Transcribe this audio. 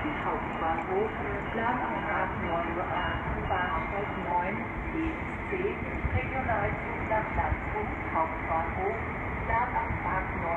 München Hauptbahnhof, Planabfahrt 9 Bahnsteig 9, DSC, Regionalzug nach Landshut Hauptbahnhof, Planabfahrt 9.